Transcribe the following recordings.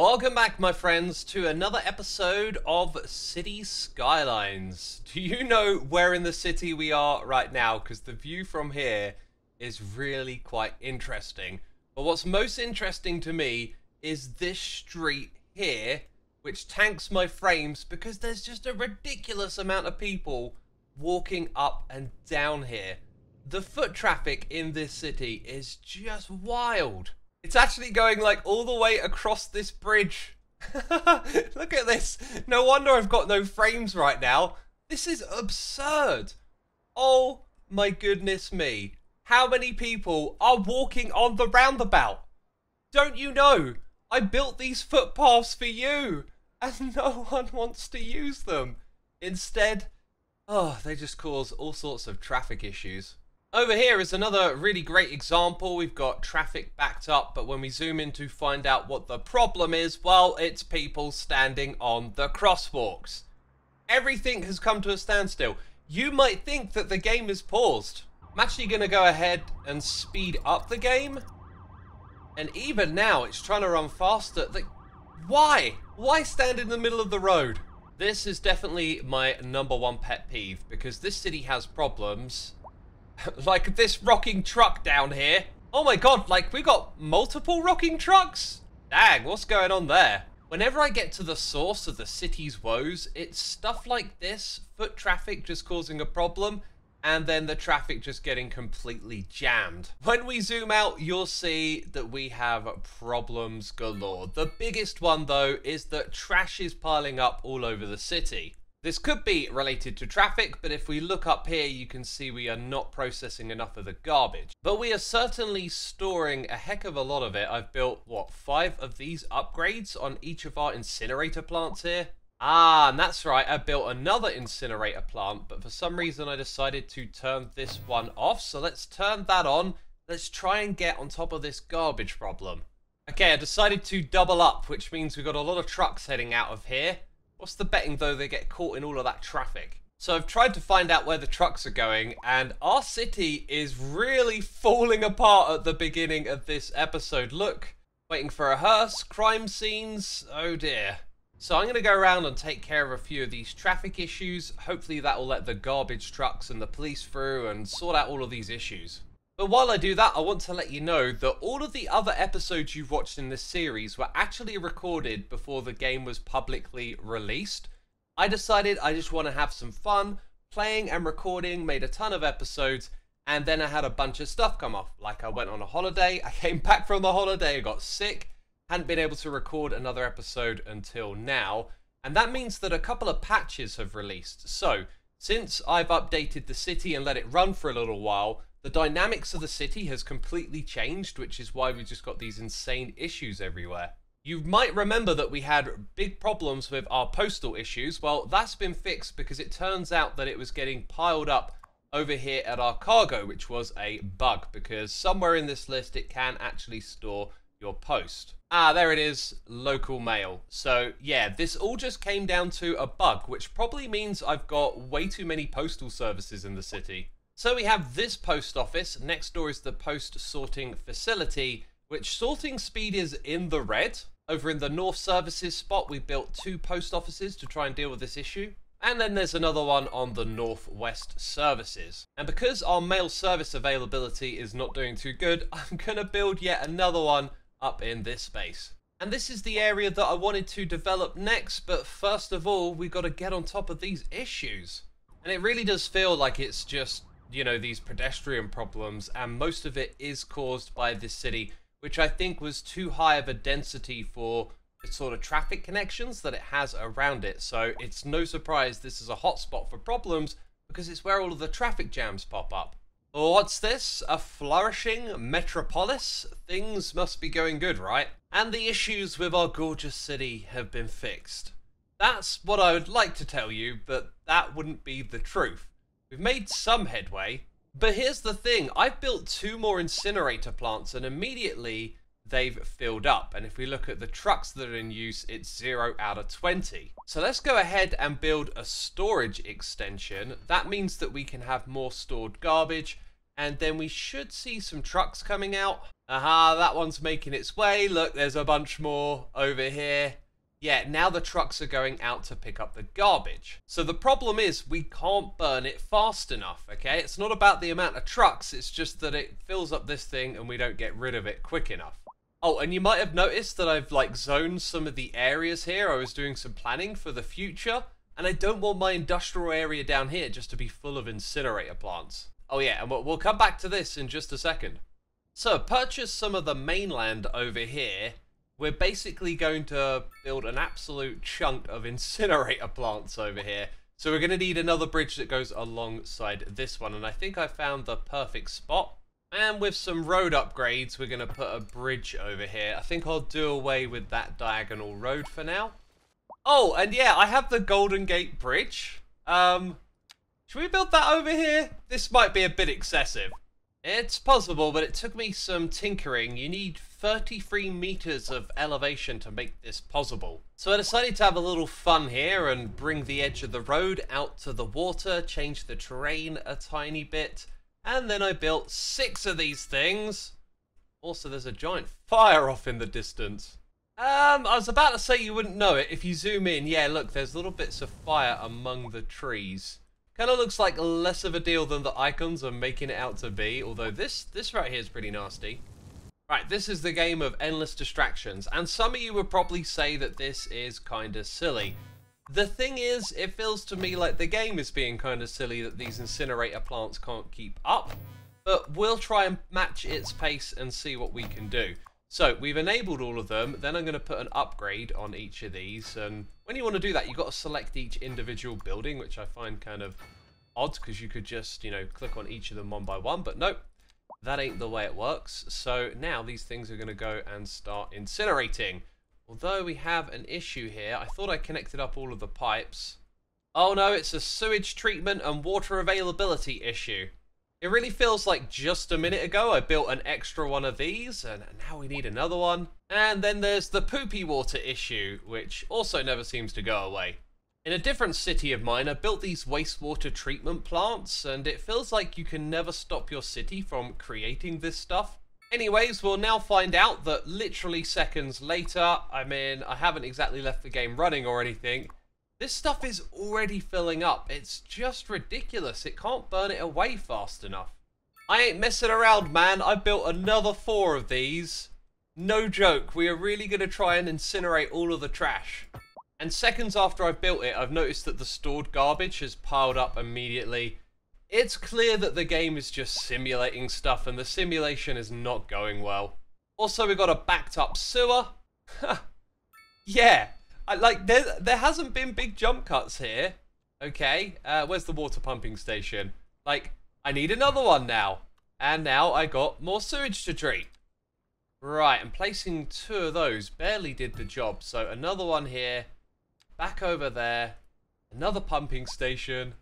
Welcome back, my friends, to another episode of Cities Skylines. Do you know where in the city we are right now? Because the view from here is really quite interesting. But what's most interesting to me is this street here, which tanks my frames because there's just a ridiculous amount of people walking up and down here. The foot traffic in this city is just wild. It's actually going like all the way across this bridge. Look at this. No wonder I've got no frames right now. This is absurd. Oh my goodness me. How many people are walking on the roundabout? Don't you know? I built these footpaths for you and no one wants to use them. Instead, oh, they just cause all sorts of traffic issues. Over here is another really great example. We've got traffic backed up, but when we zoom in to find out what the problem is, well, it's people standing on the crosswalks. Everything has come to a standstill. You might think that the game is paused. I'm actually going to go ahead and speed up the game. And even now, it's trying to run faster. Like, why? Why stand in the middle of the road? This is definitely my number one pet peeve because this city has problems like this rocking truck down here. Oh my god, like we got multiple rocking trucks? Dang, what's going on there? Whenever I get to the source of the city's woes, it's stuff like this, foot traffic just causing a problem, and then the traffic just getting completely jammed. When we zoom out, you'll see that we have problems galore. The biggest one though is that trash is piling up all over the city. This could be related to traffic, but if we look up here, you can see we are not processing enough of the garbage. But we are certainly storing a heck of a lot of it. I've built, what, five of these upgrades on each of our incinerator plants here? Ah, and that's right, I built another incinerator plant, but for some reason I decided to turn this one off. So let's turn that on. Let's try and get on top of this garbage problem. Okay, I decided to double up, which means we've got a lot of trucks heading out of here. What's the betting though they get caught in all of that traffic? So I've tried to find out where the trucks are going and our city is really falling apart at the beginning of this episode. Look, waiting for a hearse, crime scenes, oh dear. So I'm going to go around and take care of a few of these traffic issues. Hopefully that will let the garbage trucks and the police through and sort out all of these issues. But while I do that, I want to let you know that all of the other episodes you've watched in this series were actually recorded before the game was publicly released. I decided I just want to have some fun, playing and recording, made a ton of episodes, and then I had a bunch of stuff come off. Like I went on a holiday, I came back from the holiday, I got sick, hadn't been able to record another episode until now, and that means that a couple of patches have released. So, since I've updated the city and let it run for a little while, the dynamics of the city has completely changed, which is why we've just got these insane issues everywhere. You might remember that we had big problems with our postal issues. Well, that's been fixed because it turns out that it was getting piled up over here at our cargo, which was a bug because somewhere in this list it can actually store your post. Ah, there it is, local mail. So yeah, this all just came down to a bug, which probably means I've got way too many postal services in the city. So we have this post office. Next door is the post sorting facility, which sorting speed is in the red. Over in the North Services spot, we built two post offices to try and deal with this issue. And then there's another one on the Northwest Services. And because our mail service availability is not doing too good, I'm going to build yet another one up in this space. And this is the area that I wanted to develop next, but first of all, we've got to get on top of these issues. And it really does feel like it's just you know, these pedestrian problems, and most of it is caused by this city, which I think was too high of a density for the sort of traffic connections that it has around it. So it's no surprise this is a hotspot for problems because it's where all of the traffic jams pop up. What's this? A flourishing metropolis? Things must be going good, right? And the issues with our gorgeous city have been fixed. That's what I would like to tell you, but that wouldn't be the truth. We've made some headway, but here's the thing. I've built two more incinerator plants and immediately they've filled up. And if we look at the trucks that are in use, it's 0 out of 20. So let's go ahead and build a storage extension. That means that we can have more stored garbage And then we should see some trucks coming out. Aha, that one's making its way. Look, there's a bunch more over here. Yeah, now the trucks are going out to pick up the garbage. So the problem is we can't burn it fast enough, okay? It's not about the amount of trucks, it's just that it fills up this thing and we don't get rid of it quick enough. Oh, and you might have noticed that I've like zoned some of the areas here. I was doing some planning for the future, and I don't want my industrial area down here just to be full of incinerator plants. Oh yeah, and we'll come back to this in just a second. So, purchase some of the mainland over here. We're basically going to build an absolute chunk of incinerator plants over here. So we're going to need another bridge that goes alongside this one, and I think I found the perfect spot. And with some road upgrades, we're going to put a bridge over here. I think I'll do away with that diagonal road for now. Oh, and yeah, I have the Golden Gate Bridge. Um, should we build that over here? This might be a bit excessive. It's possible, but it took me some tinkering. You need 33 meters of elevation to make this possible. So I decided to have a little fun here and bring the edge of the road out to the water, change the terrain a tiny bit, and then I built six of these things. Also, there's a giant fire off in the distance. Um, I was about to say you wouldn't know it. If you zoom in, yeah, look, there's little bits of fire among the trees. Kind of looks like less of a deal than the icons are making it out to be, although this, this right here is pretty nasty. Right, this is the game of endless distractions, and some of you would probably say that this is kind of silly. The thing is, it feels to me like the game is being kind of silly that these incinerator plants can't keep up, but we'll try and match its pace and see what we can do. So we've enabled all of them, then I'm going to put an upgrade on each of these, and when you want to do that, you've got to select each individual building, which I find kind of odd, because you could just, you know, click on each of them one by one, but nope, that ain't the way it works. So now these things are going to go and start incinerating. Although we have an issue here, I thought I connected up all of the pipes. Oh no, it's a sewage treatment and water availability issue. It really feels like just a minute ago I built an extra one of these, and now we need another one. And then there's the poopy water issue, which also never seems to go away. In a different city of mine, I built these wastewater treatment plants, and it feels like you can never stop your city from creating this stuff. Anyways, we'll now find out that literally seconds later, I mean, I haven't exactly left the game running or anything, this stuff is already filling up. It's just ridiculous. It can't burn it away fast enough. I ain't messing around, man. I built another four of these. No joke, we are really going to try and incinerate all of the trash. And seconds after I've built it, I've noticed that the stored garbage has piled up immediately it's clear that the game is just simulating stuff and the simulation is not going well. Also, we got a backed up sewer. yeah, I, like there, there hasn't been big jump cuts here. Okay, uh, where's the water pumping station? Like, I need another one now. And now I got more sewage to treat. Right, and placing two of those barely did the job. So another one here, back over there, another pumping station,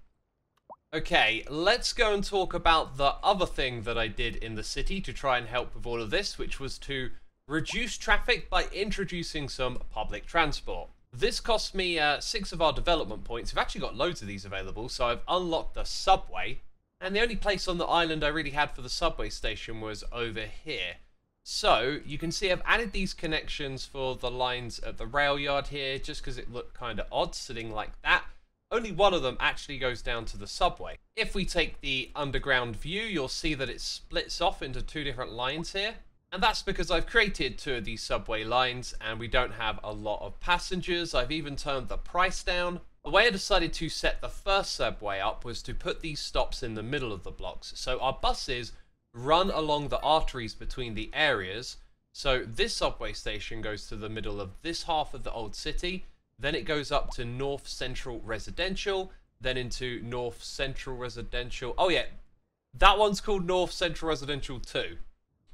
Okay, let's go and talk about the other thing that I did in the city to try and help with all of this, which was to reduce traffic by introducing some public transport. This cost me uh, six of our development points. We've actually got loads of these available, so I've unlocked the subway. And the only place on the island I really had for the subway station was over here. So, you can see I've added these connections for the lines at the rail yard here, just because it looked kind of odd sitting like that only one of them actually goes down to the subway. If we take the underground view, you'll see that it splits off into two different lines here. And that's because I've created two of these subway lines and we don't have a lot of passengers. I've even turned the price down. The way I decided to set the first subway up was to put these stops in the middle of the blocks. So our buses run along the arteries between the areas. So this subway station goes to the middle of this half of the old city then it goes up to North Central Residential, then into North Central Residential. Oh yeah, that one's called North Central Residential 2.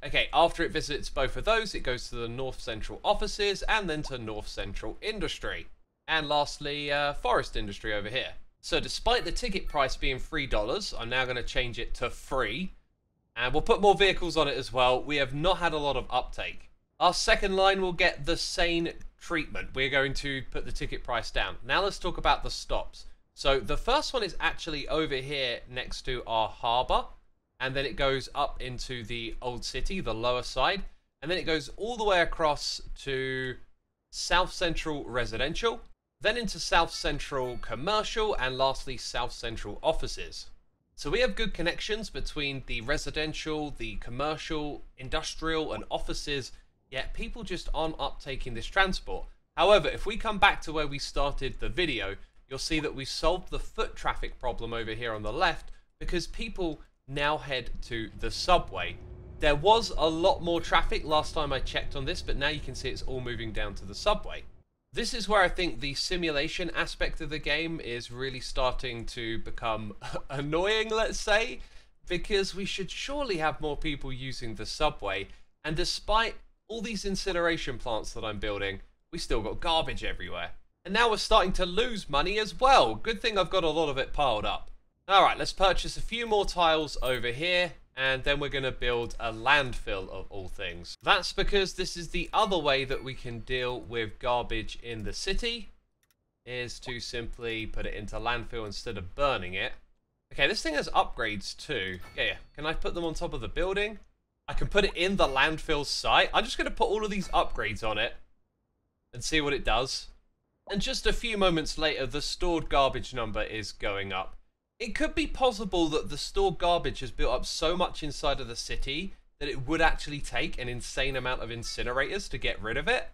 Okay, after it visits both of those, it goes to the North Central offices and then to North Central Industry. And lastly, uh, Forest Industry over here. So despite the ticket price being $3, I'm now going to change it to free. And we'll put more vehicles on it as well. We have not had a lot of uptake. Our second line will get the same treatment. We're going to put the ticket price down. Now let's talk about the stops. So the first one is actually over here next to our harbour. And then it goes up into the old city, the lower side, and then it goes all the way across to South Central Residential, then into South Central Commercial, and lastly South Central Offices. So we have good connections between the residential, the commercial, industrial, and offices, yet people just aren't uptaking this transport. However, if we come back to where we started the video, you'll see that we solved the foot traffic problem over here on the left because people now head to the subway. There was a lot more traffic last time I checked on this, but now you can see it's all moving down to the subway. This is where I think the simulation aspect of the game is really starting to become annoying, let's say, because we should surely have more people using the subway. And despite all these incineration plants that I'm building, we still got garbage everywhere. And now we're starting to lose money as well. Good thing I've got a lot of it piled up. Alright, let's purchase a few more tiles over here and then we're going to build a landfill of all things. That's because this is the other way that we can deal with garbage in the city, is to simply put it into landfill instead of burning it. Okay, this thing has upgrades too. Yeah, yeah. Can I put them on top of the building? I can put it in the landfill site. I'm just going to put all of these upgrades on it and see what it does. And just a few moments later, the stored garbage number is going up. It could be possible that the stored garbage has built up so much inside of the city that it would actually take an insane amount of incinerators to get rid of it.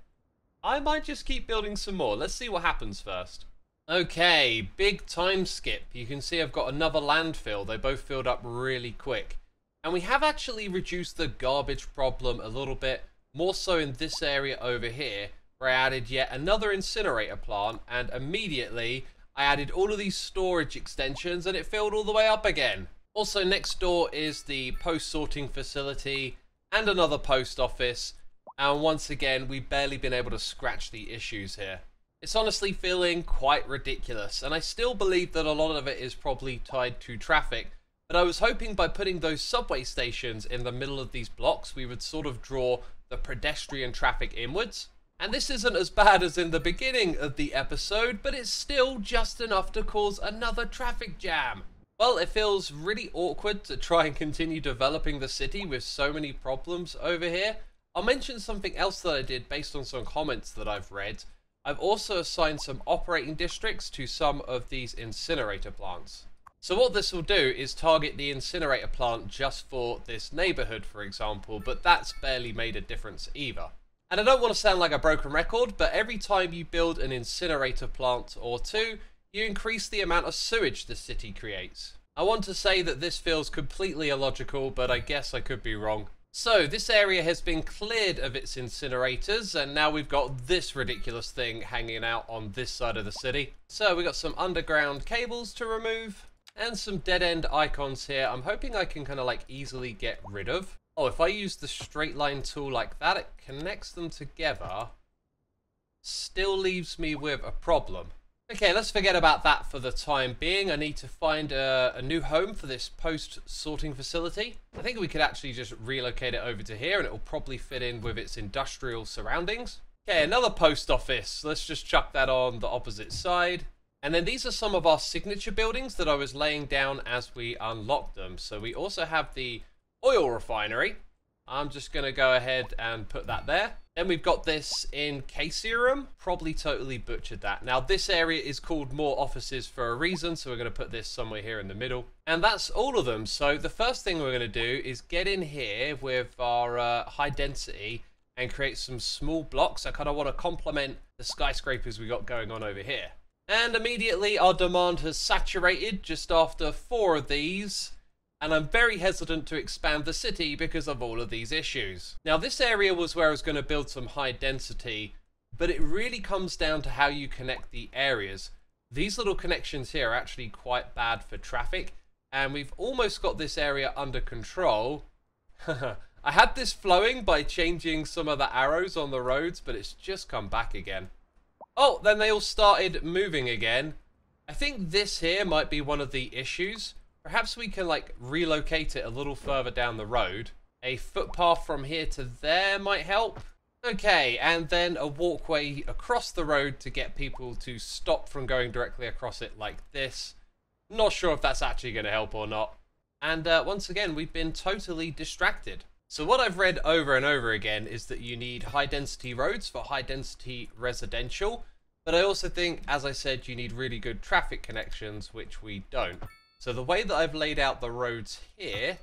I might just keep building some more. Let's see what happens first. Okay, big time skip. You can see I've got another landfill. They both filled up really quick. And we have actually reduced the garbage problem a little bit, more so in this area over here, where I added yet another incinerator plant, and immediately I added all of these storage extensions and it filled all the way up again. Also next door is the post sorting facility and another post office. And once again, we've barely been able to scratch the issues here. It's honestly feeling quite ridiculous, and I still believe that a lot of it is probably tied to traffic, but I was hoping by putting those subway stations in the middle of these blocks, we would sort of draw the pedestrian traffic inwards. And this isn't as bad as in the beginning of the episode, but it's still just enough to cause another traffic jam. Well, it feels really awkward to try and continue developing the city with so many problems over here. I'll mention something else that I did based on some comments that I've read. I've also assigned some operating districts to some of these incinerator plants. So what this will do is target the incinerator plant just for this neighborhood, for example, but that's barely made a difference either. And I don't want to sound like a broken record, but every time you build an incinerator plant or two, you increase the amount of sewage the city creates. I want to say that this feels completely illogical, but I guess I could be wrong. So, this area has been cleared of its incinerators, and now we've got this ridiculous thing hanging out on this side of the city. So, we've got some underground cables to remove, and some dead-end icons here I'm hoping I can kind of like easily get rid of. Oh, if I use the straight line tool like that, it connects them together. Still leaves me with a problem. Okay, let's forget about that for the time being. I need to find a, a new home for this post-sorting facility. I think we could actually just relocate it over to here and it will probably fit in with its industrial surroundings. Okay, another post office. Let's just chuck that on the opposite side. And then these are some of our signature buildings that I was laying down as we unlocked them. So we also have the oil refinery. I'm just going to go ahead and put that there. Then we've got this in Caesium. Probably totally butchered that. Now, this area is called more offices for a reason, so we're going to put this somewhere here in the middle. And that's all of them. So the first thing we're going to do is get in here with our uh, high density and create some small blocks. I kind of want to complement the skyscrapers we got going on over here. And immediately our demand has saturated just after four of these and I'm very hesitant to expand the city because of all of these issues. Now this area was where I was going to build some high density, but it really comes down to how you connect the areas. These little connections here are actually quite bad for traffic, and we've almost got this area under control. I had this flowing by changing some of the arrows on the roads, but it's just come back again. Oh, then they all started moving again. I think this here might be one of the issues. Perhaps we can like relocate it a little further down the road. A footpath from here to there might help. Okay, and then a walkway across the road to get people to stop from going directly across it like this. Not sure if that's actually going to help or not. And uh, once again, we've been totally distracted. So what I've read over and over again is that you need high density roads for high density residential. But I also think, as I said, you need really good traffic connections, which we don't. So the way that I've laid out the roads here,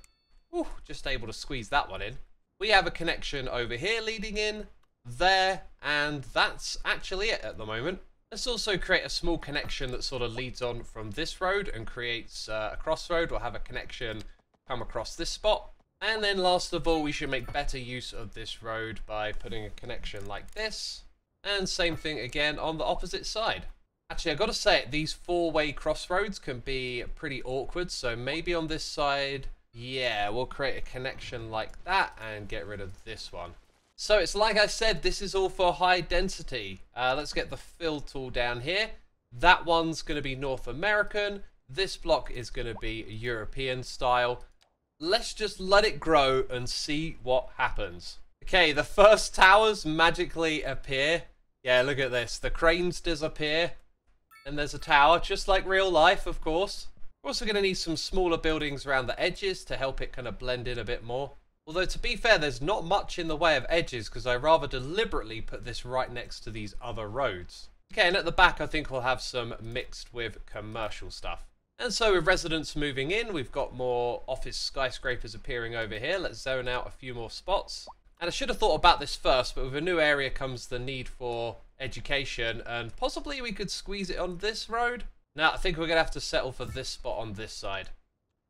whew, just able to squeeze that one in. We have a connection over here leading in, there, and that's actually it at the moment. Let's also create a small connection that sort of leads on from this road and creates uh, a crossroad. We'll have a connection come across this spot. And then last of all, we should make better use of this road by putting a connection like this. And same thing again on the opposite side. Actually, I've got to say these four-way crossroads can be pretty awkward. So maybe on this side, yeah, we'll create a connection like that and get rid of this one. So it's like I said, this is all for high density. Uh, let's get the fill tool down here. That one's going to be North American. This block is going to be European style. Let's just let it grow and see what happens. Okay, the first towers magically appear. Yeah, look at this. The cranes disappear. And there's a tower, just like real life, of course. We're also going to need some smaller buildings around the edges to help it kind of blend in a bit more. Although, to be fair, there's not much in the way of edges because I rather deliberately put this right next to these other roads. Okay, and at the back I think we'll have some mixed with commercial stuff. And so with residents moving in, we've got more office skyscrapers appearing over here. Let's zone out a few more spots. And I should have thought about this first, but with a new area comes the need for education, and possibly we could squeeze it on this road. Now, I think we're going to have to settle for this spot on this side.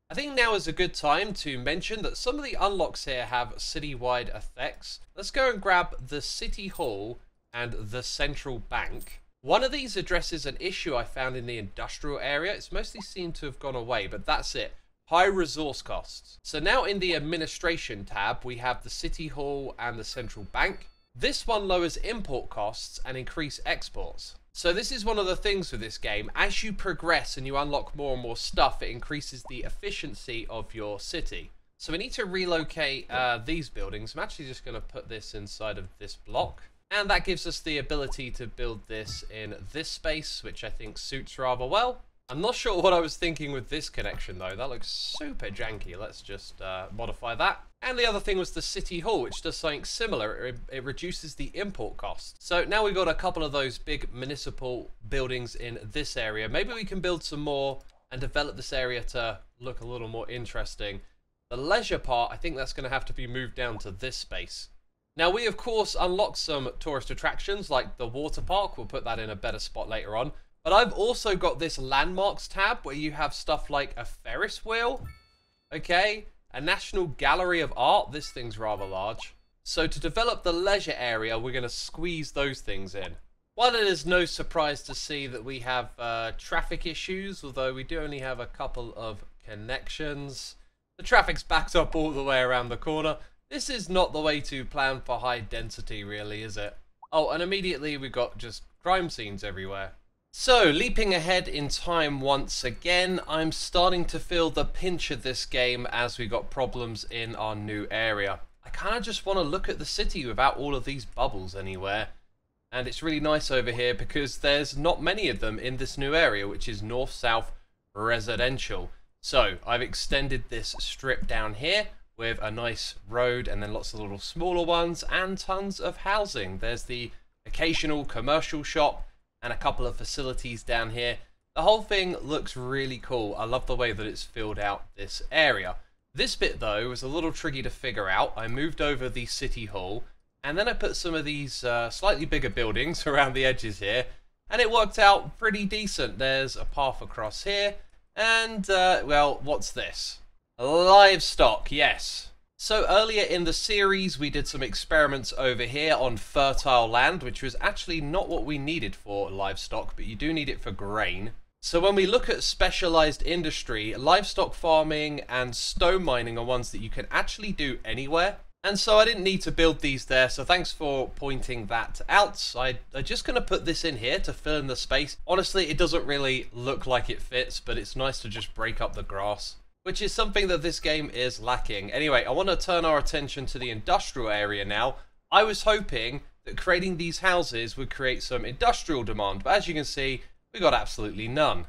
I think now is a good time to mention that some of the unlocks here have city-wide effects. Let's go and grab the City Hall and the Central Bank. One of these addresses an issue I found in the industrial area. It's mostly seemed to have gone away, but that's it. High resource costs. So now in the administration tab, we have the City Hall and the Central Bank. This one lowers import costs and increase exports. So this is one of the things with this game. As you progress and you unlock more and more stuff, it increases the efficiency of your city. So we need to relocate uh, these buildings. I'm actually just going to put this inside of this block. And that gives us the ability to build this in this space, which I think suits rather well. I'm not sure what I was thinking with this connection though. That looks super janky. Let's just uh, modify that. And the other thing was the City Hall, which does something similar. It, it, reduces the import cost. So now we've got a couple of those big municipal buildings in this area. Maybe we can build some more and develop this area to look a little more interesting. The leisure part, I think that's going to have to be moved down to this space. Now we of course unlocked some tourist attractions like the water park. We'll put that in a better spot later on. But I've also got this landmarks tab where you have stuff like a Ferris wheel, okay, a National Gallery of Art. This thing's rather large. So to develop the leisure area, we're going to squeeze those things in. While it is no surprise to see that we have uh, traffic issues, although we do only have a couple of connections, the traffic's backed up all the way around the corner. This is not the way to plan for high density, really, is it? Oh, and immediately we've got just crime scenes everywhere. So, leaping ahead in time once again, I'm starting to feel the pinch of this game as we got problems in our new area. I kind of just want to look at the city without all of these bubbles anywhere. And it's really nice over here because there's not many of them in this new area, which is north-south residential. So, I've extended this strip down here with a nice road and then lots of little smaller ones and tons of housing. There's the occasional commercial shop and a couple of facilities down here. The whole thing looks really cool. I love the way that it's filled out this area. This bit though was a little tricky to figure out. I moved over the city hall and then I put some of these uh, slightly bigger buildings around the edges here and it worked out pretty decent. There's a path across here and uh, well what's this? Livestock, yes. So earlier in the series, we did some experiments over here on fertile land, which was actually not what we needed for livestock, but you do need it for grain. So when we look at specialized industry, livestock farming and stone mining are ones that you can actually do anywhere. And so I didn't need to build these there, so thanks for pointing that out. I, I'm just going to put this in here to fill in the space. Honestly, it doesn't really look like it fits, but it's nice to just break up the grass which is something that this game is lacking. Anyway, I want to turn our attention to the industrial area now. I was hoping that creating these houses would create some industrial demand, but as you can see, we got absolutely none.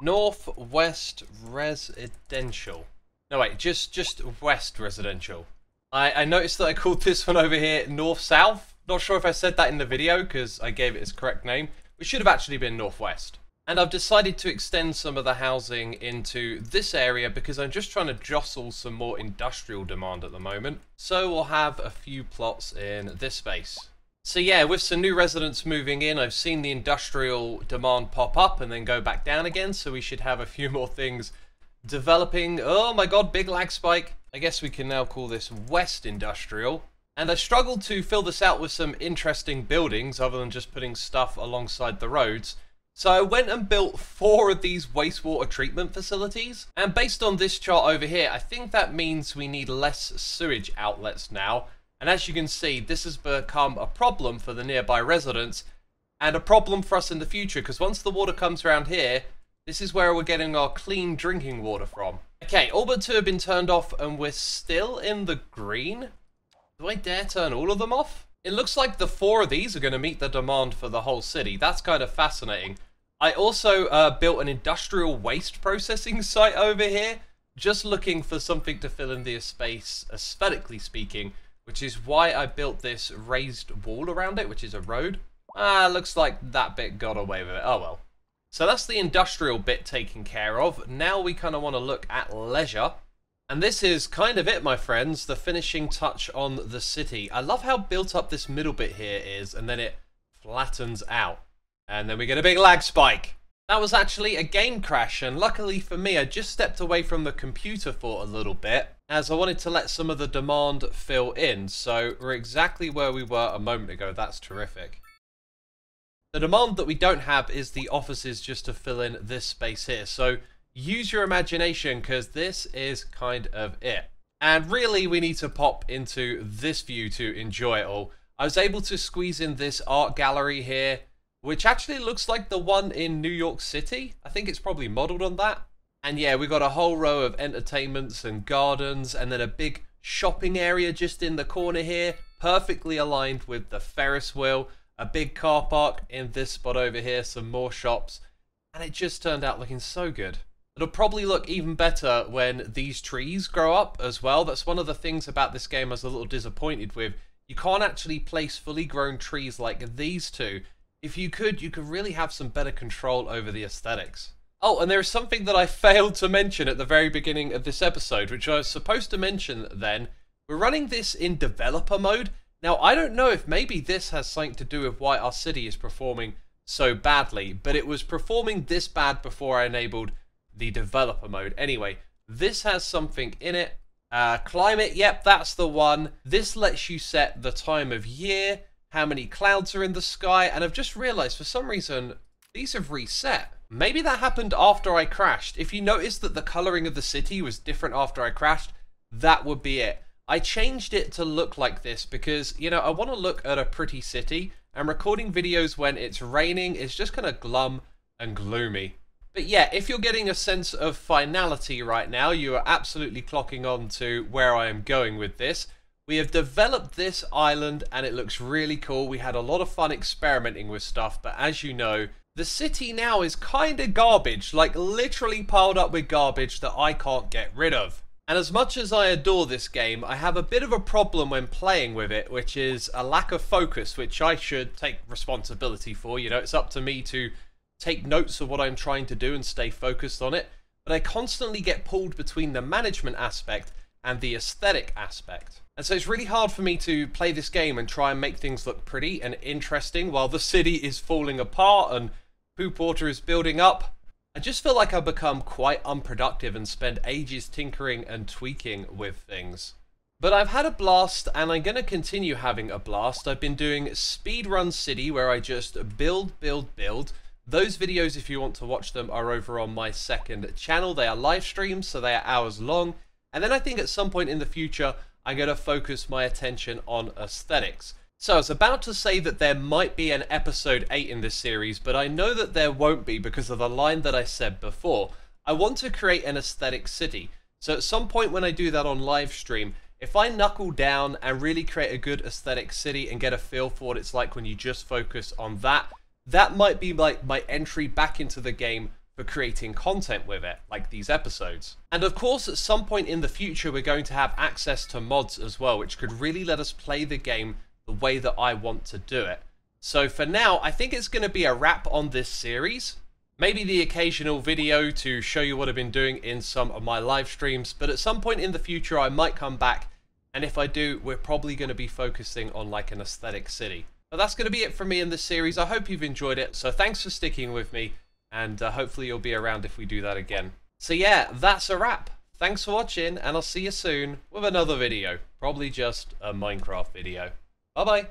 Northwest Residential. No, wait, just just west residential. I, I noticed that I called this one over here north-south. Not sure if I said that in the video because I gave it its correct name. It should have actually been northwest. And I've decided to extend some of the housing into this area because I'm just trying to jostle some more industrial demand at the moment. So we'll have a few plots in this space. So yeah, with some new residents moving in, I've seen the industrial demand pop up and then go back down again. So we should have a few more things developing. Oh my god, big lag spike. I guess we can now call this West Industrial. And I struggled to fill this out with some interesting buildings other than just putting stuff alongside the roads. So I went and built four of these wastewater treatment facilities. And based on this chart over here, I think that means we need less sewage outlets now. And as you can see, this has become a problem for the nearby residents and a problem for us in the future because once the water comes around here, this is where we're getting our clean drinking water from. Okay, all but two have been turned off and we're still in the green. Do I dare turn all of them off? It looks like the four of these are going to meet the demand for the whole city. That's kind of fascinating. I also uh, built an industrial waste processing site over here, just looking for something to fill in the space, aesthetically speaking, which is why I built this raised wall around it, which is a road. Ah, looks like that bit got away with it. Oh well. So that's the industrial bit taken care of. Now we kind of want to look at leisure. And this is kind of it, my friends, the finishing touch on the city. I love how built up this middle bit here is, and then it flattens out. And then we get a big lag spike. That was actually a game crash, and luckily for me, I just stepped away from the computer for a little bit, as I wanted to let some of the demand fill in. So we're exactly where we were a moment ago. That's terrific. The demand that we don't have is the offices just to fill in this space here. So use your imagination, because this is kind of it. And really, we need to pop into this view to enjoy it all. I was able to squeeze in this art gallery here, which actually looks like the one in New York City. I think it's probably modeled on that. And yeah, we got a whole row of entertainments and gardens, and then a big shopping area just in the corner here, perfectly aligned with the Ferris wheel, a big car park in this spot over here, some more shops, and it just turned out looking so good. It'll probably look even better when these trees grow up as well. That's one of the things about this game I was a little disappointed with. You can't actually place fully grown trees like these two if you could, you could really have some better control over the aesthetics. Oh, and there is something that I failed to mention at the very beginning of this episode, which I was supposed to mention then. We're running this in developer mode. Now, I don't know if maybe this has something to do with why our city is performing so badly, but it was performing this bad before I enabled the developer mode. Anyway, this has something in it. Uh, climate, yep, that's the one. This lets you set the time of year, how many clouds are in the sky, and I've just realized for some reason these have reset. Maybe that happened after I crashed. If you noticed that the coloring of the city was different after I crashed, that would be it. I changed it to look like this because, you know, I want to look at a pretty city, and recording videos when it's raining is just kind of glum and gloomy. But yeah, if you're getting a sense of finality right now, you are absolutely clocking on to where I am going with this. We have developed this island and it looks really cool. We had a lot of fun experimenting with stuff, but as you know, the city now is kind of garbage, like literally piled up with garbage that I can't get rid of. And as much as I adore this game, I have a bit of a problem when playing with it, which is a lack of focus, which I should take responsibility for. You know, it's up to me to take notes of what I'm trying to do and stay focused on it. But I constantly get pulled between the management aspect and the aesthetic aspect. And so it's really hard for me to play this game and try and make things look pretty and interesting while the city is falling apart and poop water is building up. I just feel like I've become quite unproductive and spend ages tinkering and tweaking with things. But I've had a blast and I'm going to continue having a blast. I've been doing Speedrun City where I just build, build, build. Those videos, if you want to watch them, are over on my second channel. They are live streams, so they are hours long. And then I think at some point in the future, I'm going to focus my attention on aesthetics. So I was about to say that there might be an episode 8 in this series, but I know that there won't be because of the line that I said before. I want to create an aesthetic city. So at some point when I do that on live stream, if I knuckle down and really create a good aesthetic city and get a feel for what it's like when you just focus on that, that might be like my entry back into the game for creating content with it, like these episodes. And of course, at some point in the future, we're going to have access to mods as well, which could really let us play the game the way that I want to do it. So for now, I think it's going to be a wrap on this series. Maybe the occasional video to show you what I've been doing in some of my live streams, but at some point in the future, I might come back. And if I do, we're probably going to be focusing on like an aesthetic city. But that's going to be it from me in this series. I hope you've enjoyed it. So thanks for sticking with me. And uh, hopefully you'll be around if we do that again. So yeah, that's a wrap. Thanks for watching, and I'll see you soon with another video. Probably just a Minecraft video. Bye-bye.